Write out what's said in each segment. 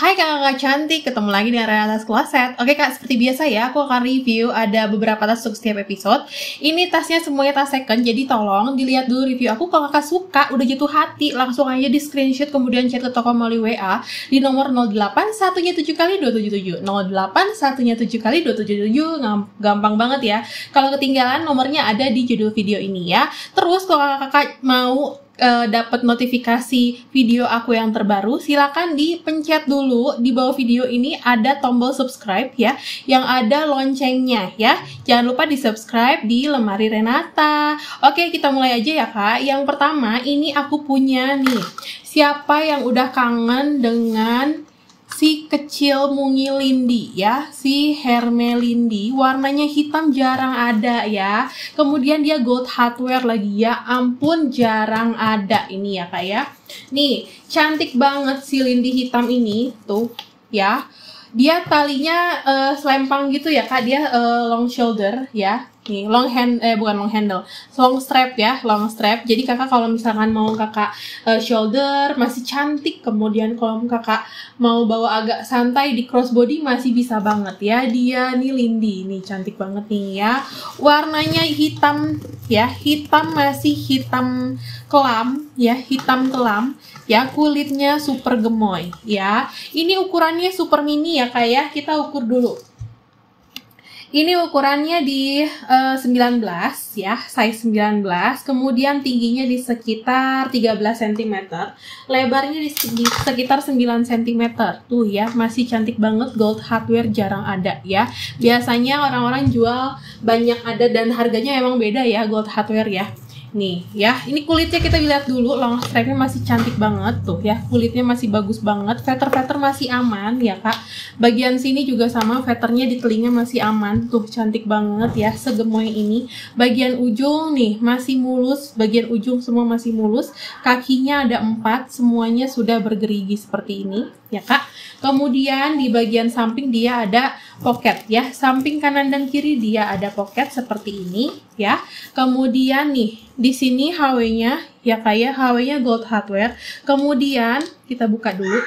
Hai kakak cantik, ketemu lagi dengan Renata Closet. Oke kak, seperti biasa ya, aku akan review ada beberapa tas untuk setiap episode. Ini tasnya semuanya tas second, jadi tolong dilihat dulu review aku. Kalau kakak suka, udah jatuh hati, langsung aja di screenshot kemudian chat ke toko melalui WA di nomor 08 satunya 7 kali 277 08 satunya 7 kali 277 gampang banget ya. Kalau ketinggalan nomornya ada di judul video ini ya. Terus kalau kakak mau uh, dapat notifikasi video aku yang terbaru, silakan dipencet dulu di bawah video ini ada tombol subscribe ya, yang ada loncengnya ya. Jangan lupa di subscribe di lemari Renata. Oke, kita mulai aja ya kak. Yang pertama ini aku punya nih. Siapa yang udah kangen dengan si kecil mungi lindi ya, si Hermelindi, warnanya hitam jarang ada ya. Kemudian dia gold hardware lagi ya, ampun jarang ada ini ya kak ya. Nih, cantik banget si lindi hitam ini tuh ya. Dia talinya uh, selempang gitu ya kak, dia uh, long shoulder ya nih long hand eh bukan long handle. Long strap ya long strap. Jadi kakak kalau misalkan mau kakak uh, shoulder masih cantik kemudian kalau kakak mau bawa agak santai di crossbody masih bisa banget ya. Dia nih Lindy nih cantik banget nih ya. Warnanya hitam ya hitam masih hitam kelam ya hitam kelam ya kulitnya super gemoy ya. Ini ukurannya super mini ya kayak ya. kita ukur dulu ini ukurannya di uh, eh, 19 ya, size 19. Kemudian tingginya di sekitar 13 cm. Lebarnya di, di sekitar 9 cm. Tuh ya, masih cantik banget gold hardware jarang ada ya. Biasanya orang-orang jual banyak ada dan harganya emang beda ya gold hardware ya. Nih ya, ini kulitnya kita lihat dulu, long strapnya masih cantik banget tuh ya, kulitnya masih bagus banget, feather-feather masih aman ya kak. Bagian sini juga sama, feathernya di telinga masih aman, tuh. Cantik banget ya, segemoy ini. Bagian ujung nih masih mulus, bagian ujung semua masih mulus, kakinya ada empat, semuanya sudah bergerigi seperti ini ya kak. Kemudian di bagian samping dia ada pocket ya, samping kanan dan kiri dia ada pocket seperti ini ya. Kemudian nih di sini HW-nya ya kayak HW-nya gold hardware. Kemudian kita buka dulu.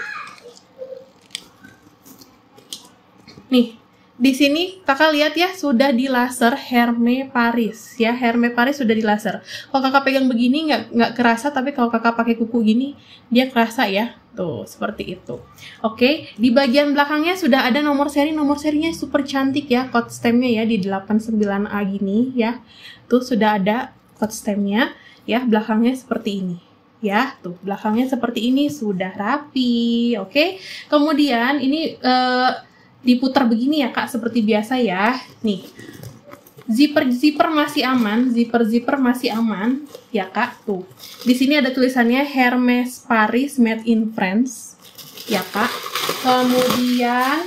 Nih, di sini kakak lihat ya sudah di laser Herme Paris. Ya Herme Paris sudah di laser. Kalau kakak pegang begini nggak nggak kerasa tapi kalau kakak pakai kuku gini dia kerasa ya. Tuh seperti itu. Oke di bagian belakangnya sudah ada nomor seri. Nomor serinya super cantik ya code stemnya ya di 89A gini ya. Tuh sudah ada code stemnya ya belakangnya seperti ini. Ya tuh belakangnya seperti ini sudah rapi. Oke kemudian ini uh, diputar begini ya kak seperti biasa ya. Nih. Zipper zipper masih aman zipper zipper masih aman. Ya kak tuh. Di sini ada tulisannya Hermes Paris made in France. Ya kak. Kemudian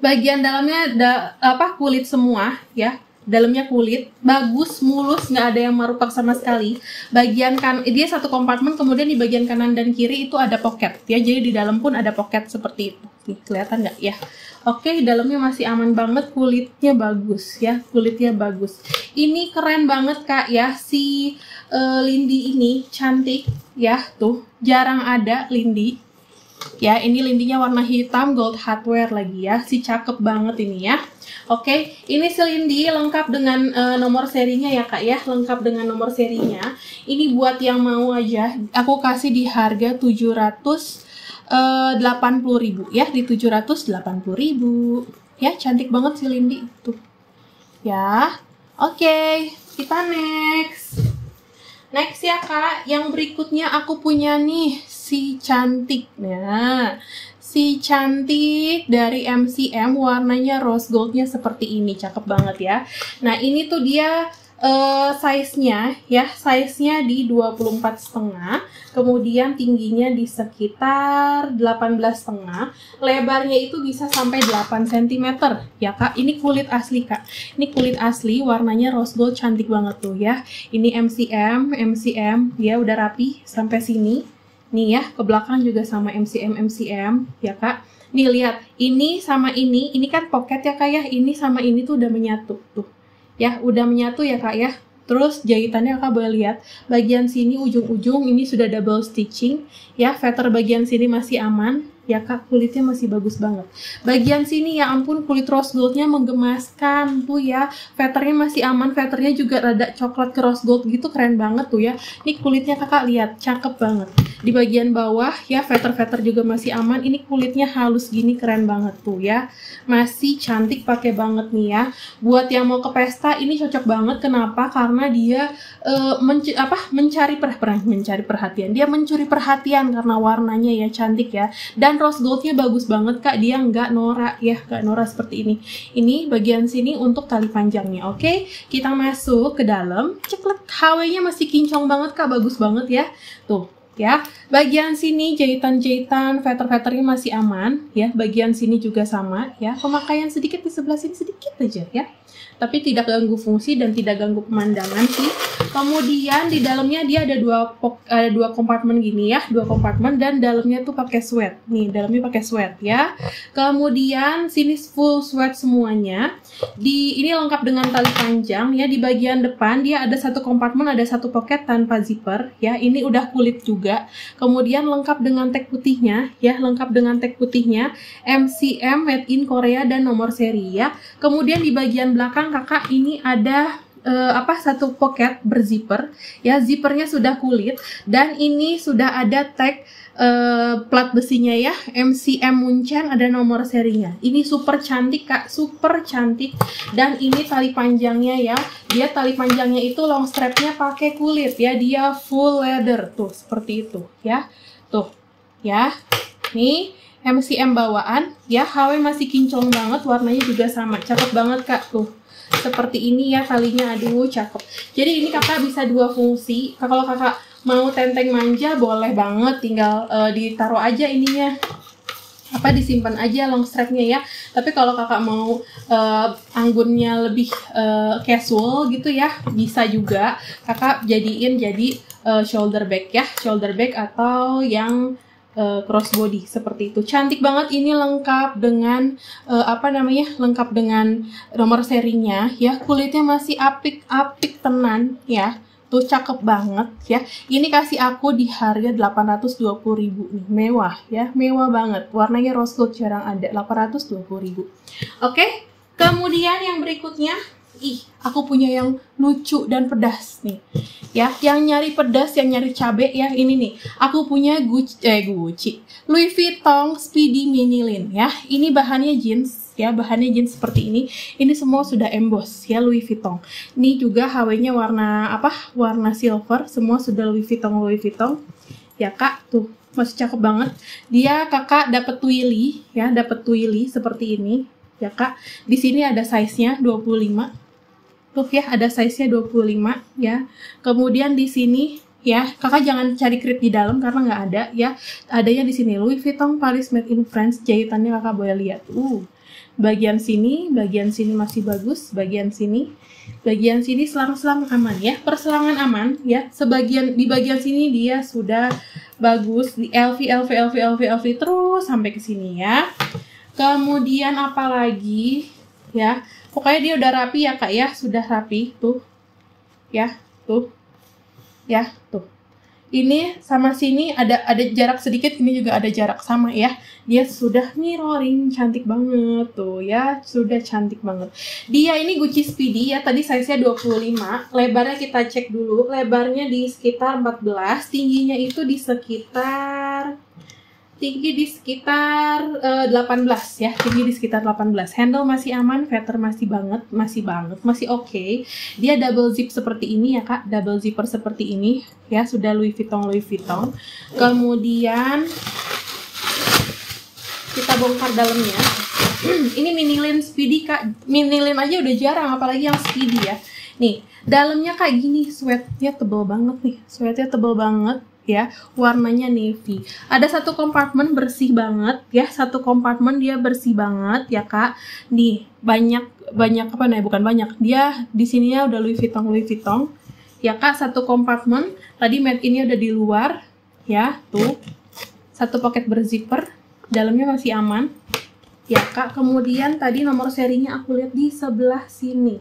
bagian dalamnya ada apa kulit semua ya dalamnya kulit bagus mulus nggak ada yang merupak sama sekali. Bagian kan dia satu kompartemen kemudian di bagian kanan dan kiri itu ada pocket ya. Jadi di dalam pun ada pocket seperti itu. Nih kelihatan nggak? Ya. Oke dalamnya masih aman banget kulitnya bagus ya. Kulitnya bagus. Ini keren banget kak ya. Si uh, Lindy ini cantik ya. Tuh jarang ada Lindy ya ini lindinya warna hitam gold hardware lagi ya si cakep banget ini ya Oke, ini Silindi lengkap dengan uh, nomor serinya ya kak ya, lengkap dengan nomor serinya. Ini buat yang mau aja, aku kasih di harga 780.000 uh, ya, di 780.000 ya, cantik banget Silindi tuh. Ya, oke, kita next. Next ya kak, yang berikutnya aku punya nih si cantik. Nah, si cantik dari MCM warnanya rose goldnya seperti ini. Cakep banget ya. Nah ini tuh dia uh, size-nya ya size-nya di 24 setengah kemudian tingginya di sekitar 18 setengah lebarnya itu bisa sampai 8 cm ya kak ini kulit asli kak ini kulit asli warnanya rose gold cantik banget tuh ya ini MCM MCM ya udah rapi sampai sini Nih ya, ke belakang juga sama MCM MCM ya kak. Nih lihat, ini sama ini, ini kan pocket ya kak ya. Ini sama ini tuh udah menyatu tuh. Ya, udah menyatu ya kak ya. Terus jahitannya kak boleh lihat, bagian sini ujung-ujung ini sudah double stitching. Ya, feather bagian sini masih aman. Ya kak kulitnya masih bagus banget. Bagian sini ya ampun kulit rose goldnya menggemaskan tuh ya. Vetternya masih aman vetternya juga rada coklat ke rose gold gitu keren banget tuh ya. Ini kulitnya kakak lihat cakep banget di bagian bawah ya vetter-vetter juga masih aman. Ini kulitnya halus gini keren banget tuh ya. Masih cantik pakai banget nih ya. Buat yang mau ke pesta ini cocok banget. Kenapa? Karena dia uh, menc apa mencari per mencari perhatian. Dia mencuri perhatian karena warnanya ya cantik ya. Dan rose goldnya bagus banget kak. Dia nggak norak ya nggak norak seperti ini. Ini bagian sini untuk tali panjangnya oke? Okay? kita masuk ke dalam. Ceklek HW-nya masih kincong banget kak. Bagus banget ya. Tuh ya. Bagian sini jahitan-jahitan veter-veternya masih aman ya. Bagian sini juga sama ya. Pemakaian sedikit di sebelah sini sedikit aja ya tapi tidak ganggu fungsi dan tidak ganggu pemandangan sih. Kemudian di dalamnya dia ada dua ada dua kompartemen gini ya, dua kompartemen dan dalamnya tuh pakai sweat. Nih, dalamnya pakai sweat ya. Kemudian sini full sweat semuanya. Di ini lengkap dengan tali panjang ya. Di bagian depan dia ada satu kompartemen, ada satu pocket tanpa zipper ya. Ini udah kulit juga. Kemudian lengkap dengan tag putihnya ya, lengkap dengan tag putihnya MCM made in Korea dan nomor seri ya. Kemudian di bagian belakang kakak ini ada uh, apa satu pocket berzipper. Ya zippernya sudah kulit dan ini sudah ada tag uh, plat besinya ya MCM Munchen ada nomor serinya. Ini super cantik kak super cantik. Dan ini tali panjangnya ya dia tali panjangnya itu long strapnya pakai kulit ya dia full leather. Tuh seperti itu ya. Tuh ya. Nih MCM bawaan. Ya HW masih kinclong banget warnanya juga sama. Cakep banget kak tuh seperti ini ya talinya aduh cakep. Jadi ini kakak bisa dua fungsi. Kalau kakak mau tenteng manja boleh banget. Tinggal uh, ditaruh aja ininya. Apa disimpan aja long strapnya ya. Tapi kalau kakak mau uh, anggunnya lebih uh, casual gitu ya bisa juga. Kakak jadiin jadi uh, shoulder bag ya. Shoulder bag atau yang uh, crossbody seperti itu. Cantik banget ini lengkap dengan uh, apa namanya? lengkap dengan nomor serinya ya. Kulitnya masih apik-apik tenan ya. Tuh cakep banget ya. Ini kasih aku di harga 820.000 nih. Mewah ya, mewah banget. Warnanya rose gold jarang ada 820.000. Oke. Kemudian yang berikutnya ih aku punya yang lucu dan pedas nih. Ya yang nyari pedas yang nyari cabe ya ini nih. Aku punya Gucci eh Gucci. Louis Vuitton Speedy Mini Lin ya. Ini bahannya jeans ya bahannya jeans seperti ini. Ini semua sudah emboss ya Louis Vuitton. Ini juga HW-nya warna apa warna silver. Semua sudah Louis Vuitton Louis Vuitton. Ya kak tuh masih cakep banget. Dia kakak dapat twilly ya dapat twilly seperti ini. Ya kak di sini ada size nya 25 tuh ya ada size-nya 25 ya. Kemudian di sini ya kakak jangan cari krit di dalam karena nggak ada ya. Adanya di sini Louis Vuitton Paris Made in France jahitannya kakak boleh lihat. Uh bagian sini bagian sini masih bagus bagian sini bagian sini selang-selang aman ya. Perselangan aman ya. Sebagian di bagian sini dia sudah bagus di LV LV LV LV LV terus sampai ke sini ya. Kemudian apalagi ya pokoknya dia udah rapi ya kak ya. Sudah rapi tuh. Ya tuh. Ya tuh. Ini sama sini ada ada jarak sedikit ini juga ada jarak sama ya. Dia sudah mirroring cantik banget tuh ya. Sudah cantik banget. Dia ini Gucci Speedy ya. Tadi size nya 25 lebarnya kita cek dulu. Lebarnya di sekitar 14 tingginya itu di sekitar tinggi di sekitar uh, eh, 18 ya, tinggi di sekitar 18. Handle masih aman, veter masih banget, masih banget, masih oke. Okay. Dia double zip seperti ini ya Kak, double zipper seperti ini ya, sudah Louis Vuitton Louis Vuitton. Kemudian kita bongkar dalamnya. ini mini lin speedy Kak, mini lin aja udah jarang apalagi yang speedy ya. Nih, dalamnya kayak gini, sweatnya tebel banget nih, sweatnya tebel banget ya warnanya navy. Ada satu kompartemen bersih banget ya satu kompartemen dia bersih banget ya kak. Nih banyak banyak apa nih bukan banyak dia di sininya udah Louis Vuitton Louis Vuitton. Ya kak satu kompartemen tadi made ini udah di luar ya tuh. Satu pocket berzipper dalamnya masih aman. Ya kak kemudian tadi nomor serinya aku lihat di sebelah sini.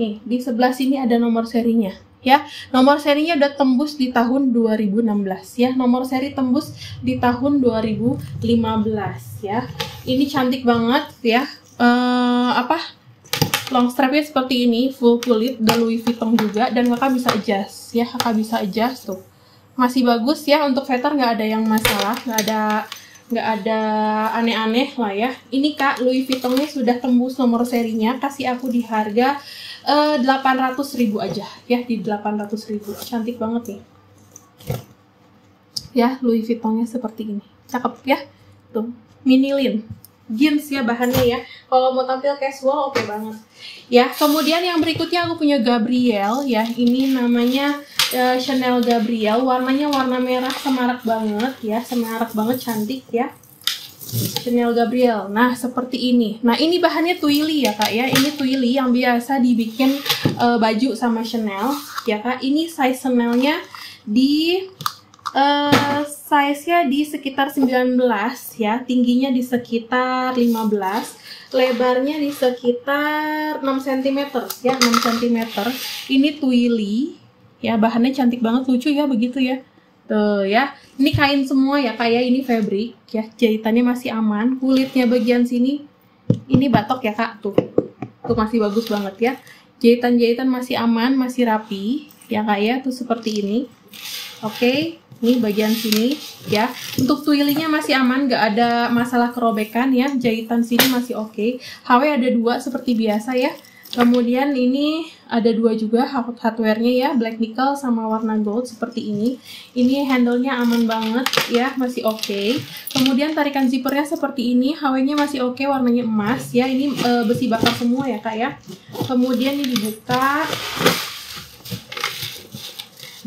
Nih di sebelah sini ada nomor serinya ya. Nomor serinya udah tembus di tahun 2016 ya. Nomor seri tembus di tahun 2015 ya. Ini cantik banget ya. Uh, apa? Long strapnya seperti ini, full kulit dan Louis Vuitton juga dan kakak bisa adjust ya. Kakak bisa adjust tuh. Masih bagus ya untuk veter nggak ada yang masalah, nggak ada nggak ada aneh-aneh lah ya. Ini kak Louis Vuittonnya sudah tembus nomor serinya, kasih aku di harga eh, 800 ribu aja. Ya di 800 ribu. Cantik banget nih ya Louis Vuittonnya seperti ini. Cakep ya. Tuh mini lin. Jeans ya bahannya ya. Kalau mau tampil casual oke okay banget. Ya kemudian yang berikutnya aku punya Gabriel ya. Ini namanya uh, Chanel Gabriel warnanya warna merah semarak banget ya. Semarak banget cantik ya Chanel Gabriel. Nah, seperti ini. Nah, ini bahannya twilly ya, Kak ya. Ini twilly yang biasa dibikin uh, baju sama Chanel, ya, Kak. Ini size Chanelnya di uh, size-nya di sekitar 19 ya. Tingginya di sekitar 15. Lebarnya di sekitar 6 cm ya, 6 cm. Ini twilly. Ya, bahannya cantik banget, lucu ya begitu ya. Tuh ya, ini kain semua ya kayak ini fabric ya, jahitannya masih aman. Kulitnya bagian sini, ini batok ya kak, tuh, tuh masih bagus banget ya. Jahitan-jahitan masih aman, masih rapi ya kak ya, tuh seperti ini. Oke, ini bagian sini ya. Untuk twilingnya masih aman, nggak ada masalah kerobekan ya. Jahitan sini masih oke. Okay. HW ada dua seperti biasa ya. Kemudian ini ada dua juga hardware-nya ya, black nickel sama warna gold seperti ini. Ini handle-nya aman banget ya, masih oke. Okay. Kemudian tarikan zippernya seperti ini, HW-nya masih oke, okay, warnanya emas ya. Ini e, besi bakar semua ya kak ya. Kemudian ini dibuka,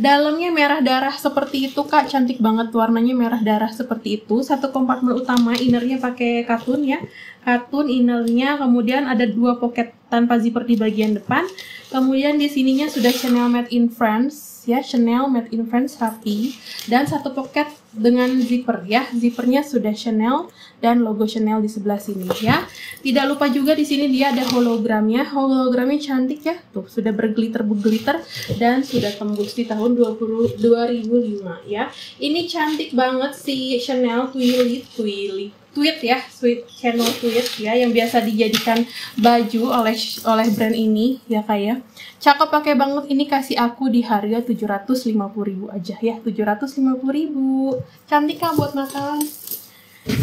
Dalamnya merah darah seperti itu kak, cantik banget warnanya merah darah seperti itu. Satu kompartemen utama, innernya pakai katun ya, katun innernya. Kemudian ada dua pocket tanpa zipper di bagian depan. Kemudian di sininya sudah Chanel Made in France ya, Chanel Made in France rapi. Dan satu pocket dengan zipper ya. Zippernya sudah Chanel dan logo Chanel di sebelah sini ya. Tidak lupa juga di sini dia ada hologramnya. Hologramnya cantik ya. Tuh, sudah berglitter-berglitter dan sudah tembus di tahun 20, 2005 ya. Ini cantik banget si Chanel Twilly Twilly tweet ya, sweet channel tweet ya yang biasa dijadikan baju oleh oleh brand ini ya kayak. Ya. Cakep pakai banget ini kasih aku di harga 750.000 aja ya, 750.000. Cantik kan buat makan.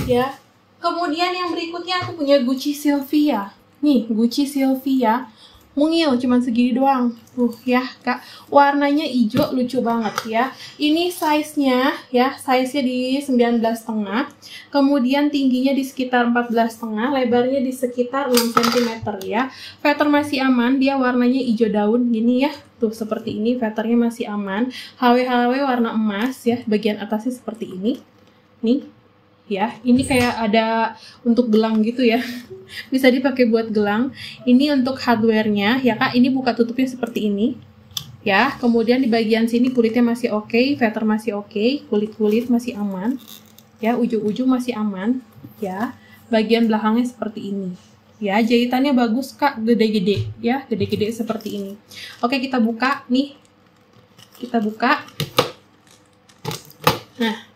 Ya. Kemudian yang berikutnya aku punya Gucci Sylvia. Nih, Gucci Sylvia mungil cuman segini doang. Tuh ya kak. Warnanya hijau lucu banget ya. Ini size nya ya size nya di 19 setengah. Kemudian tingginya di sekitar 14 setengah lebarnya di sekitar 6 cm ya. Veter masih aman dia warnanya hijau daun gini ya. Tuh seperti ini veternya masih aman. HW-HW warna emas ya bagian atasnya seperti ini. Nih ya ini kayak ada untuk gelang gitu ya. Bisa dipakai buat gelang. Ini untuk hardwarenya. Ya kak ini buka tutupnya seperti ini. Ya kemudian di bagian sini kulitnya masih oke okay, veter masih oke okay, kulit kulit masih aman. Ya ujung-ujung masih aman. Ya bagian belakangnya seperti ini. Ya jahitannya bagus kak. Gede-gede. Ya gede-gede seperti ini. Oke kita buka nih. Kita buka. Nah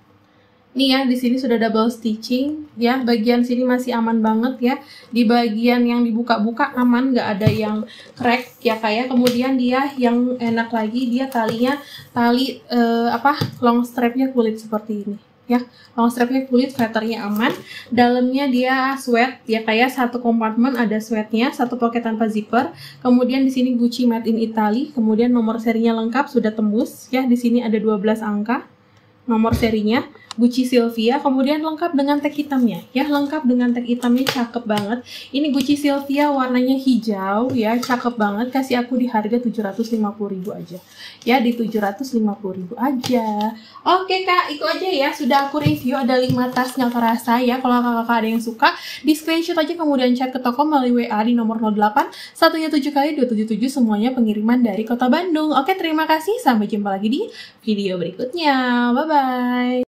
Nih ya, di sini sudah double stitching ya. Bagian sini masih aman banget ya. Di bagian yang dibuka-buka aman, nggak ada yang crack ya kayak. Kemudian dia yang enak lagi dia talinya tali eh, apa long strapnya kulit seperti ini ya. Long strapnya kulit, veternya aman. Dalamnya dia sweat ya kayak satu kompartemen ada sweatnya, satu pocket tanpa zipper. Kemudian di sini Gucci Made in Italy. Kemudian nomor serinya lengkap sudah tembus ya. Di sini ada 12 angka nomor serinya Gucci Sylvia kemudian lengkap dengan tag hitamnya. Ya lengkap dengan tag hitamnya cakep banget. Ini Gucci Sylvia warnanya hijau ya cakep banget. Kasih aku di harga 750.000 aja. Ya di 750.000 aja. Oke kak itu aja ya. Sudah aku review ada 5 tas nggak terasa ya. Kalau kakak-kakak ada yang suka di screenshot aja kemudian chat ke toko melalui WA di nomor 08 satunya 7 kali 277 semuanya pengiriman dari kota Bandung. Oke terima kasih. Sampai jumpa lagi di video berikutnya. Bye bye